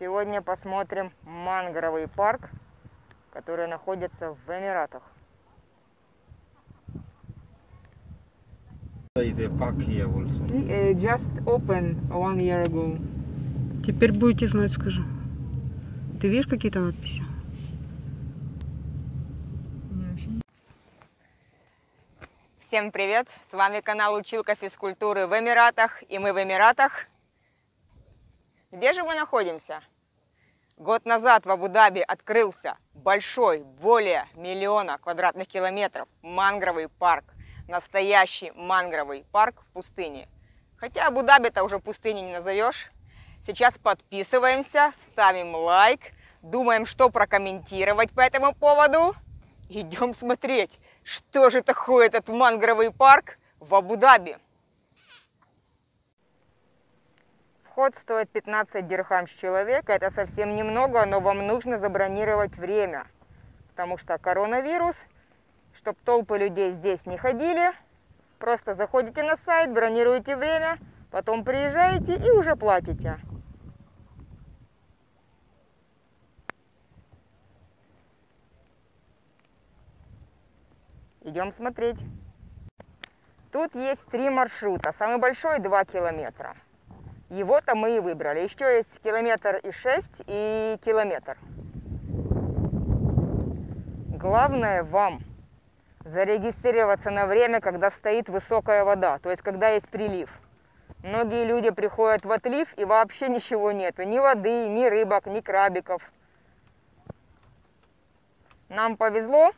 Сегодня посмотрим мангровый парк, который находится в Эмиратах. Uh, just open one year ago. Теперь будете знать, скажу. Ты видишь какие-то надписи? Всем привет! С вами канал Училка физкультуры в Эмиратах, и мы в Эмиратах. Где же мы находимся? Год назад в Абу-Даби открылся большой, более миллиона квадратных километров мангровый парк. Настоящий мангровый парк в пустыне. Хотя Абу-Даби это уже пустыней не назовешь. Сейчас подписываемся, ставим лайк, думаем, что прокомментировать по этому поводу. Идем смотреть, что же такое этот мангровый парк в Абу-Даби. Вход стоит 15 дирхам с человека. Это совсем немного, но вам нужно забронировать время. Потому что коронавирус, чтобы толпы людей здесь не ходили, просто заходите на сайт, бронируете время, потом приезжаете и уже платите. Идем смотреть. Тут есть три маршрута. Самый большой 2 километра. Его-то мы и выбрали. Еще есть километр и 6 и километр. Главное вам зарегистрироваться на время, когда стоит высокая вода, то есть когда есть прилив. Многие люди приходят в отлив и вообще ничего нету. Ни воды, ни рыбок, ни крабиков. Нам повезло,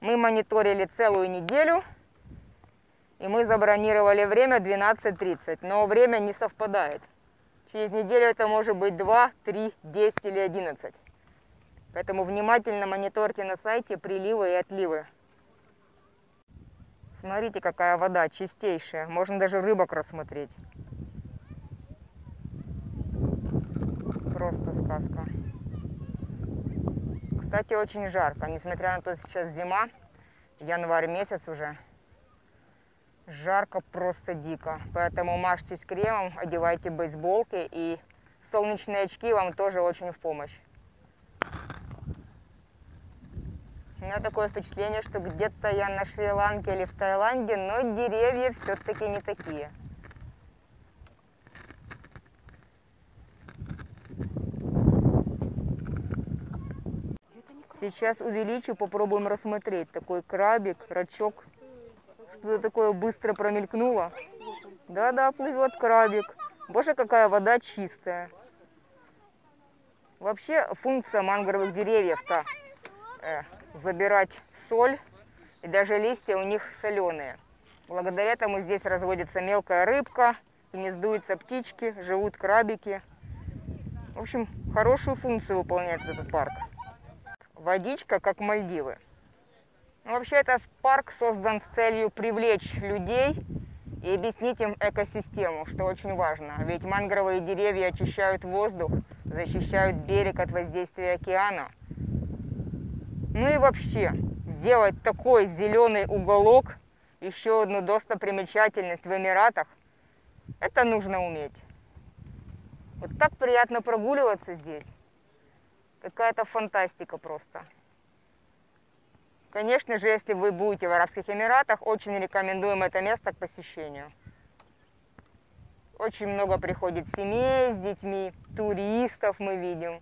мы мониторили целую неделю, и мы забронировали время 12.30, но время не совпадает. Через неделю это может быть 2, 3, 10 или 11. Поэтому внимательно мониторьте на сайте приливы и отливы. Смотрите, какая вода чистейшая. Можно даже рыбок рассмотреть. Просто сказка. Кстати, очень жарко. Несмотря на то, что сейчас зима, январь месяц уже, жарко просто дико. Поэтому мажьтесь кремом, одевайте бейсболки и солнечные очки вам тоже очень в помощь. У меня такое впечатление, что где-то я на Шри-Ланке или в Таиланде, но деревья все-таки не такие. Сейчас увеличу, попробуем рассмотреть. Такой крабик, рачок. Что-то такое быстро промелькнуло. Да-да, плывет крабик. Боже, какая вода чистая. Вообще функция мангровых деревьев-то э, забирать соль, и даже листья у них соленые. Благодаря этому здесь разводится мелкая рыбка, гнездуются птички, живут крабики. В общем, хорошую функцию выполняет этот парк. Водичка, как Мальдивы. Ну, вообще, этот парк создан с целью привлечь людей и объяснить им экосистему, что очень важно. Ведь мангровые деревья очищают воздух, защищают берег от воздействия океана. Ну и вообще, сделать такой зеленый уголок, еще одну достопримечательность в Эмиратах, это нужно уметь. Вот так приятно прогуливаться здесь. Какая-то фантастика просто. Конечно же, если вы будете в Арабских Эмиратах, очень рекомендуем это место к посещению. Очень много приходит семей с детьми, туристов мы видим.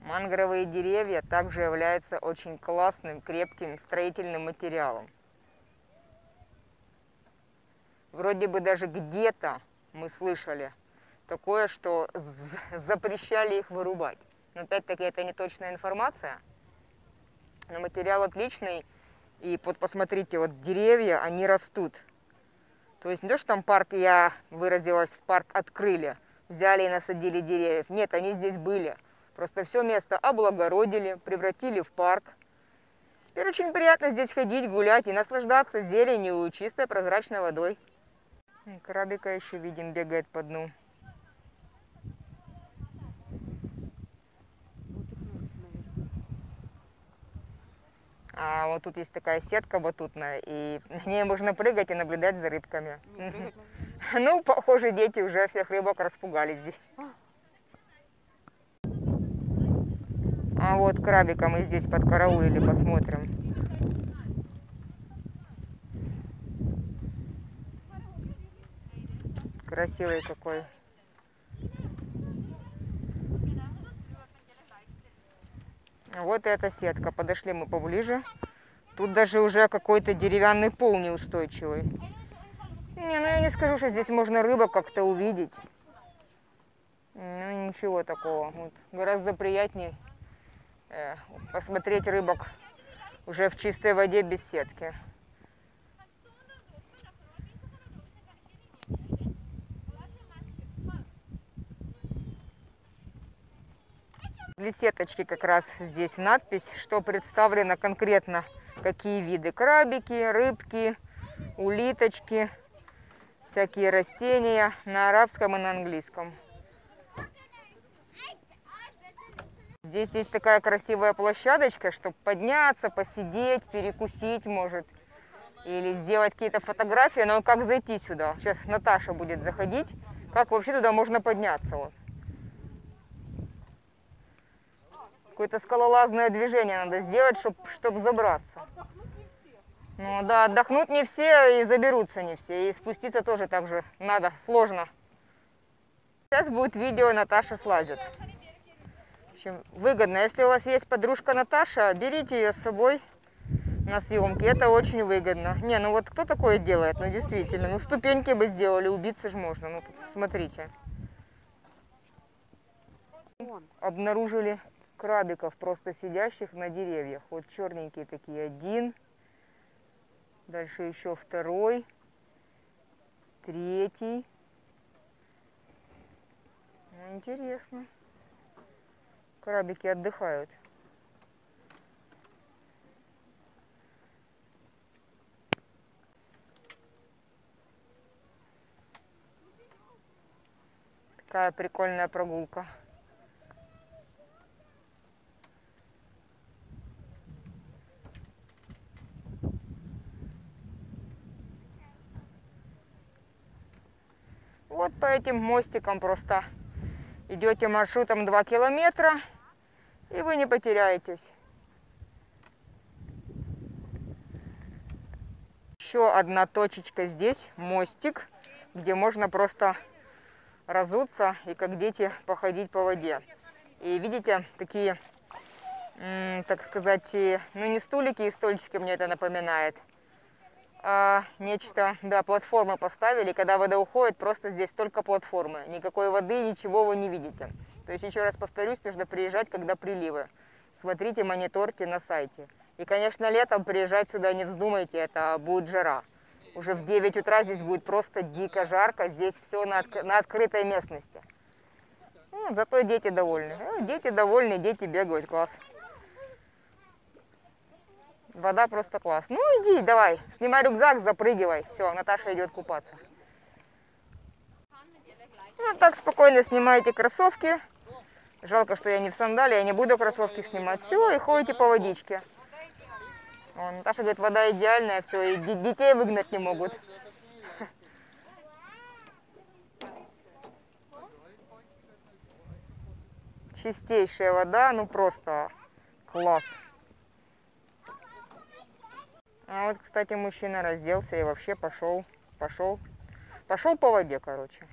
Мангровые деревья также являются очень классным, крепким строительным материалом. Вроде бы даже где-то мы слышали такое, что запрещали их вырубать. Но опять-таки это не точная информация. Но материал отличный. И вот посмотрите, вот деревья, они растут. То есть не то, что там парк, я выразилась, парк открыли, взяли и насадили деревьев. Нет, они здесь были. Просто все место облагородили, превратили в парк. Теперь очень приятно здесь ходить, гулять и наслаждаться зеленью, чистой прозрачной водой. Крабика еще видим, бегает по дну. А вот тут есть такая сетка батутная, и на ней можно прыгать и наблюдать за рыбками. Ну, прыгать Ну, похоже, дети уже всех рыбок распугали здесь. А вот крабика мы здесь подкараулили, посмотрим. Красивый какой. Вот эта сетка. Подошли мы поближе. Тут даже уже какой-то деревянный пол неустойчивый. Не, ну я не скажу, что здесь можно рыбок как-то увидеть. Ну ничего такого. Вот, гораздо приятнее э, посмотреть рыбок уже в чистой воде без сетки. Для сеточки как раз здесь надпись, что представлено конкретно, какие виды крабики, рыбки, улиточки, всякие растения на арабском и на английском. Здесь есть такая красивая площадочка, чтобы подняться, посидеть, перекусить, может, или сделать какие-то фотографии. Но как зайти сюда? Сейчас Наташа будет заходить. Как вообще туда можно подняться? Вот. Какое-то скалолазное движение надо сделать, чтобы чтоб забраться. Ну да, отдохнут не все и заберутся не все. И спуститься тоже так же надо, сложно. Сейчас будет видео, Наташа слазит. В общем, выгодно. Если у вас есть подружка Наташа, берите ее с собой на съемки. Это очень выгодно. Не, ну вот кто такое делает? Ну действительно, ну ступеньки бы сделали, убиться же можно. Ну смотрите. Обнаружили крабиков, просто сидящих на деревьях. Вот черненькие такие один, дальше еще второй, третий. Ну, интересно. Крабики отдыхают. Такая прикольная прогулка. Вот по этим мостикам просто идете маршрутом 2 километра, и вы не потеряетесь. Еще одна точечка здесь, мостик, где можно просто разуться и как дети походить по воде. И видите, такие, так сказать, ну не стулики и стольчики мне это напоминает – а, нечто, да, платформы поставили. Когда вода уходит, просто здесь только платформы. Никакой воды, ничего вы не видите. То есть, еще раз повторюсь, нужно приезжать, когда приливы. Смотрите, мониторьте на сайте. И, конечно, летом приезжать сюда не вздумайте, это будет жара. Уже в 9 утра здесь будет просто дико жарко, здесь все на, отк на открытой местности. Ну, зато дети довольны. Ну, дети довольны, дети бегают, класс. Вода просто класс. Ну иди, давай, снимай рюкзак, запрыгивай. Все, Наташа идет купаться. Вот так спокойно снимаете кроссовки. Жалко, что я не в сандале, я не буду кроссовки снимать. Все, и ходите по водичке. О, Наташа говорит, вода идеальная, все, и детей выгнать не могут. Чистейшая вода, ну просто класс. А вот, кстати, мужчина разделся и вообще пошел, пошел, пошел по воде, короче.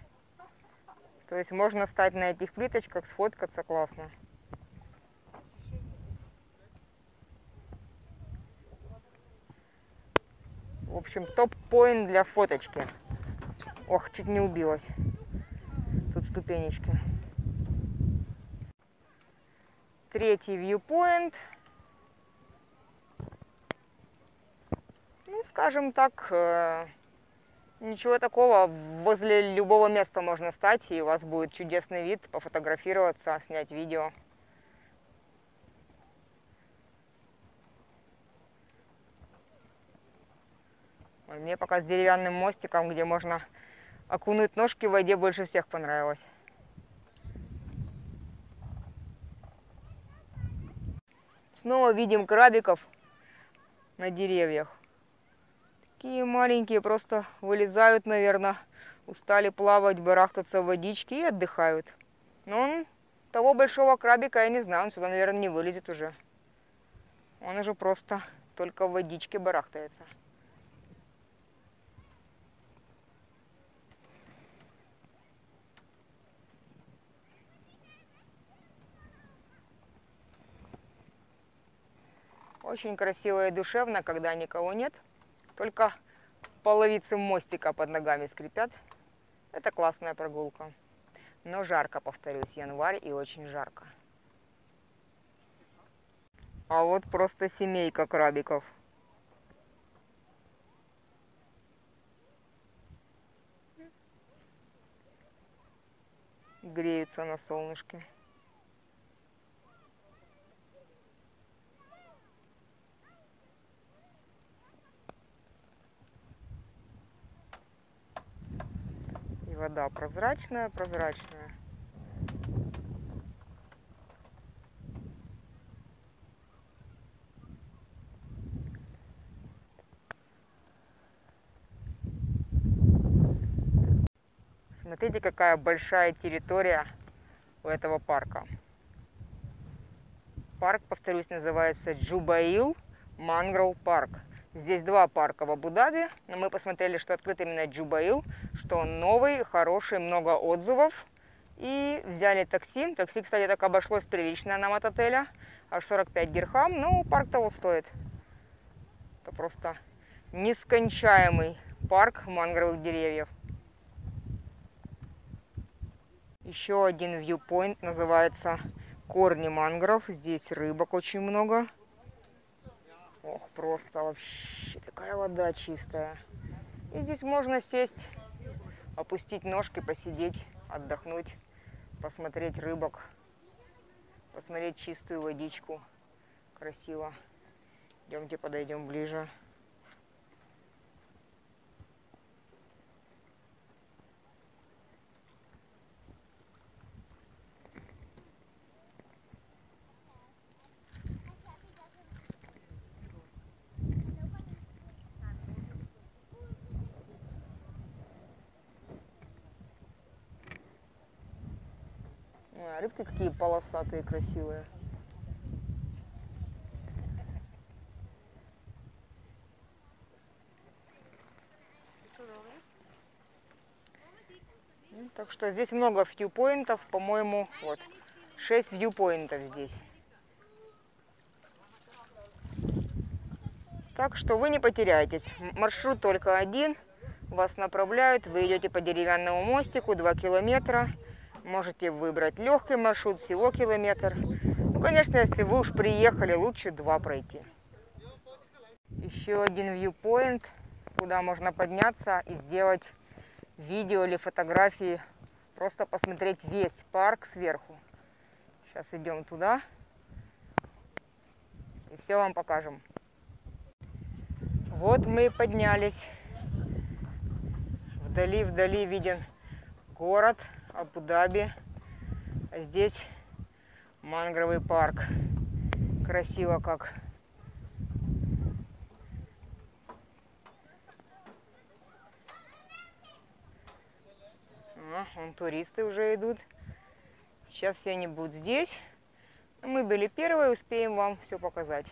То есть можно стать на этих плиточках, сфоткаться классно. В общем, топ-поинт для фоточки. Ох, чуть не убилась. Тут ступенечки. Третий viewpoint. Ну, скажем так, э, ничего такого. Возле любого места можно стать, и у вас будет чудесный вид, пофотографироваться, снять видео. Мне пока с деревянным мостиком, где можно окунуть ножки в воде, больше всех понравилось. Снова видим крабиков на деревьях. Такие маленькие, просто вылезают, наверное, устали плавать, барахтаться в водичке и отдыхают. Но он того большого крабика я не знаю, он сюда, наверное, не вылезет уже. Он уже просто только в водичке барахтается. Очень красиво и душевно, когда никого нет. Только половицы мостика под ногами скрипят. Это классная прогулка. Но жарко, повторюсь, январь и очень жарко. А вот просто семейка крабиков. Греются на солнышке. И вода прозрачная, прозрачная. Смотрите, какая большая территория у этого парка. Парк, повторюсь, называется Джубаил Мангроу парк. Здесь два парка в Абу-Даби, но мы посмотрели, что открыт именно Джубаил, что он новый, хороший, много отзывов. И взяли такси. Такси, кстати, так обошлось прилично нам от отеля. Аж 45 дирхам, но парк того стоит. Это просто нескончаемый парк мангровых деревьев. Еще один viewpoint называется Корни мангров. Здесь рыбок очень много. Ох, просто вообще такая вода чистая. И здесь можно сесть, опустить ножки, посидеть, отдохнуть, посмотреть рыбок, посмотреть чистую водичку. Красиво. Идемте подойдем ближе. А, рыбки какие полосатые, красивые. Ну, Так что здесь много вьюпоинтов, по-моему, вот, 6 вьюпоинтов здесь. Так что вы не потеряетесь. Маршрут только один. Вас направляют, вы идете по деревянному мостику 2 километра. Можете выбрать легкий маршрут, всего километр. Ну, конечно, если вы уж приехали, лучше два пройти. Еще один viewpoint, куда можно подняться и сделать видео или фотографии. Просто посмотреть весь парк сверху. Сейчас идем туда и все вам покажем. Вот мы и поднялись. Вдали, вдали виден город Абу-Даби. А здесь мангровый парк. Красиво как. А, вон туристы уже идут. Сейчас все они будут здесь. Мы были первые, успеем вам все показать.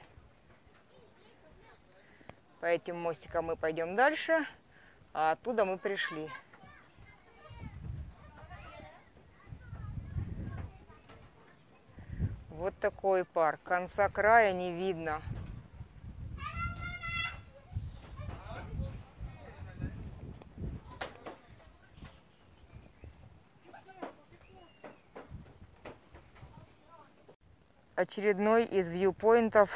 По этим мостикам мы пойдем дальше, а оттуда мы пришли. Вот такой парк. Конца края не видно. Очередной из вьюпоинтов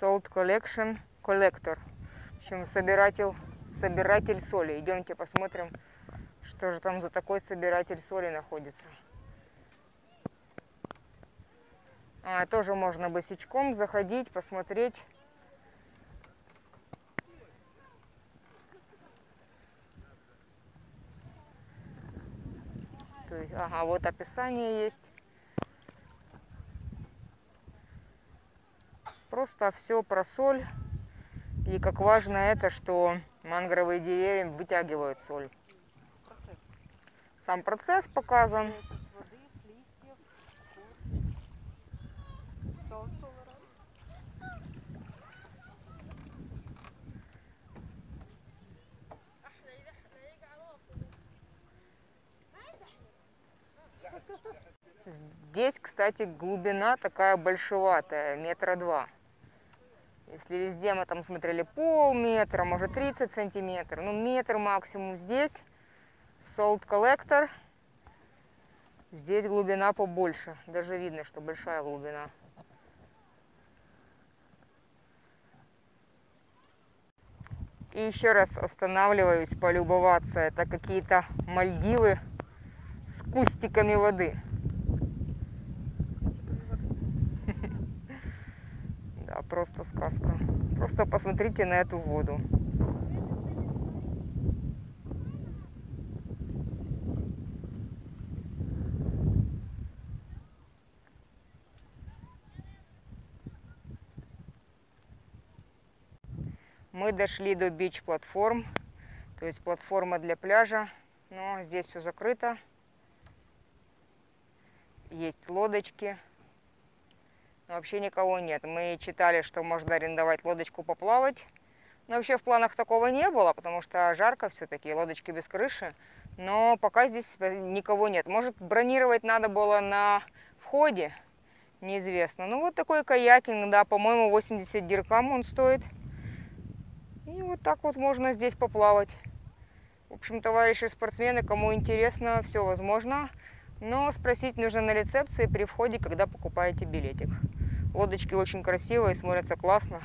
Salt Collection Collector. В общем, собиратель, собиратель соли. Идемте посмотрим, что же там за такой собиратель соли находится. А, тоже можно босичком заходить, посмотреть. То есть, ага, вот описание есть. Просто все про соль. И как важно это, что мангровые деревья вытягивают соль. Процесс. Сам процесс показан. Получается с воды, с листьев, кор. Salt tolerance. Здесь, кстати, глубина такая большеватая, метра два. Если везде мы там смотрели полметра, может 30 сантиметров, ну метр максимум здесь, Salt Collector, здесь глубина побольше, даже видно, что большая глубина. И еще раз останавливаюсь полюбоваться, это какие-то Мальдивы кустиками воды. Да, просто сказка. Просто посмотрите на эту воду. Мы дошли до бич-платформ, то есть платформа для пляжа, но здесь все закрыто. Есть лодочки, но вообще никого нет. Мы читали, что можно арендовать лодочку поплавать. Но вообще в планах такого не было, потому что жарко все-таки, лодочки без крыши. Но пока здесь никого нет. Может, бронировать надо было на входе, неизвестно. Ну, вот такой каякинг, да, по-моему, 80 диркам он стоит. И вот так вот можно здесь поплавать. В общем, товарищи спортсмены, кому интересно, все возможно. Но спросить нужно на рецепции при входе, когда покупаете билетик. Лодочки очень красивые, смотрятся классно.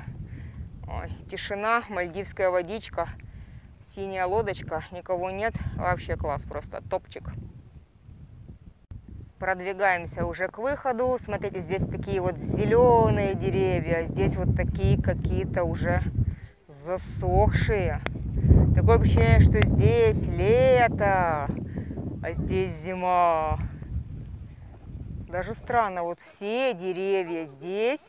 Ой, тишина, мальдивская водичка, синяя лодочка, никого нет. Вообще класс, просто топчик. Продвигаемся уже к выходу. Смотрите, здесь такие вот зеленые деревья, здесь вот такие какие-то уже засохшие. Такое ощущение, что здесь лето, а здесь зима. Даже странно, вот все деревья здесь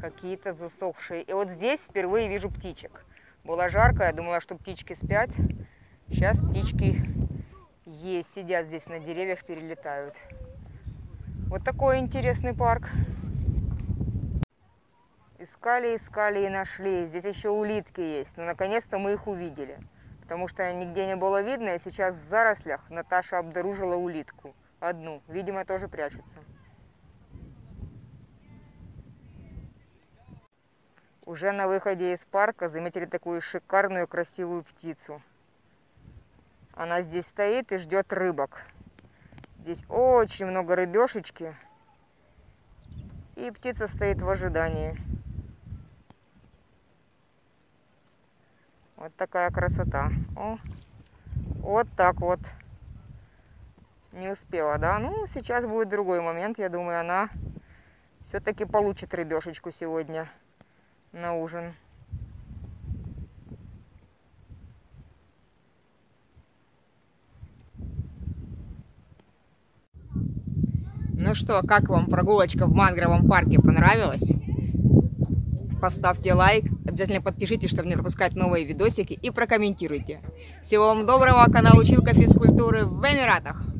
какие-то засохшие. И вот здесь впервые вижу птичек. Было жарко, я думала, что птички спят. Сейчас птички есть, сидят здесь на деревьях, перелетают. Вот такой интересный парк. Искали, искали и нашли. Здесь еще улитки есть. Но наконец-то мы их увидели. Потому что нигде не было видно. И сейчас в зарослях Наташа обнаружила улитку. Одну. Видимо, тоже прячется. Уже на выходе из парка заметили такую шикарную красивую птицу. Она здесь стоит и ждет рыбок. Здесь очень много рыбешечки. И птица стоит в ожидании. Вот такая красота. О, вот так вот. Не успела, да? Ну, сейчас будет другой момент. Я думаю, она все-таки получит рыбешечку сегодня на ужин. Ну что, как вам прогулочка в мангровом парке? Понравилась? Поставьте лайк, обязательно подпишитесь, чтобы не пропускать новые видосики и прокомментируйте. Всего вам доброго, канал Училка физкультуры в Эмиратах.